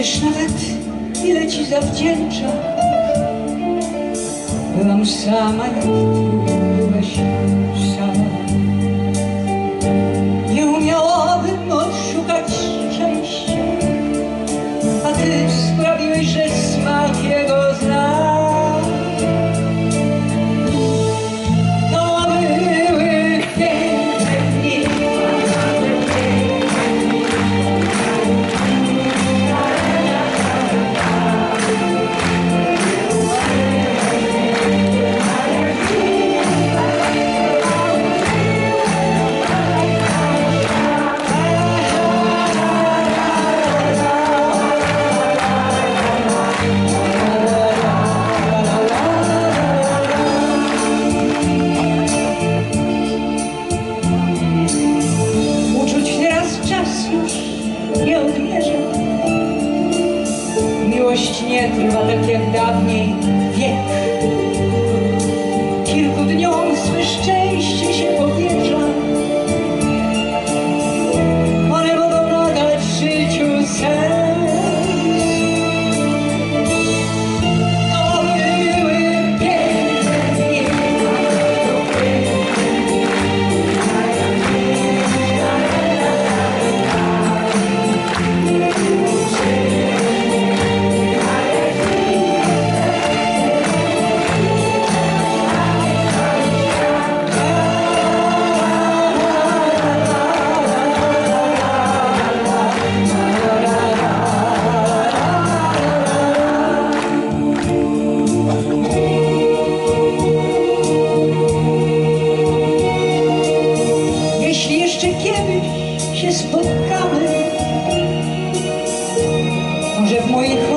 wiesz nawet, ile ci zawdzięczam. Byłam sama jak ty. Miłość nie trwa tak jak dawniej wiek. Kilku dniom swe szczęście się spotkamy, może w moich